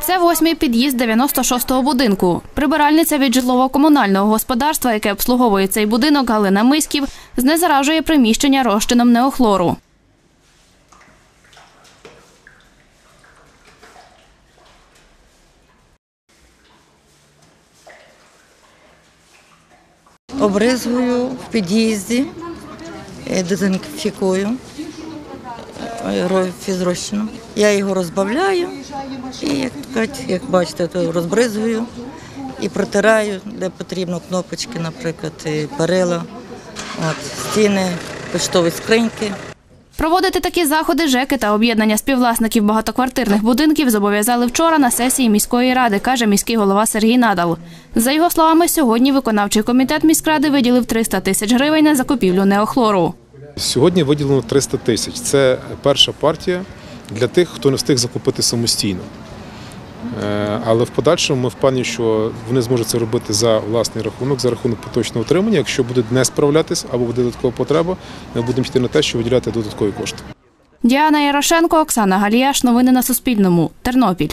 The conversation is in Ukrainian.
Це восьмий під'їзд 96-го будинку. Прибиральниця від житлово-комунального господарства, яке обслуговує цей будинок, Галина Миськів, знезаражує приміщення розчином неохлору. обризгую в під'їзді, е, дезінфікую ро- фізрозчином. Я його розбавляю і, як, як бачите, то розбризгую і протираю, де потрібно кнопочки, наприклад, перила, от, стіни, почтові скриньки. Проводити такі заходи ЖЕКи та об'єднання співвласників багатоквартирних будинків зобов'язали вчора на сесії міської ради, каже міський голова Сергій Надал. За його словами, сьогодні виконавчий комітет міськради виділив 300 тисяч гривень на закупівлю неохлору. Сьогодні виділено 300 тисяч. Це перша партія для тих, хто не встиг закупити самостійно. Е, Але в подальшому ми впевнені, що вони зможуть це робити за власний рахунок, за рахунок поточного утримання. Якщо будуть не справлятись або буде додаткова потреба, ми будемо йти на те, що виділяти додаткові кошти. Діана Ярошенко, Оксана Галіяш. Новини на Суспільному. Тернопіль.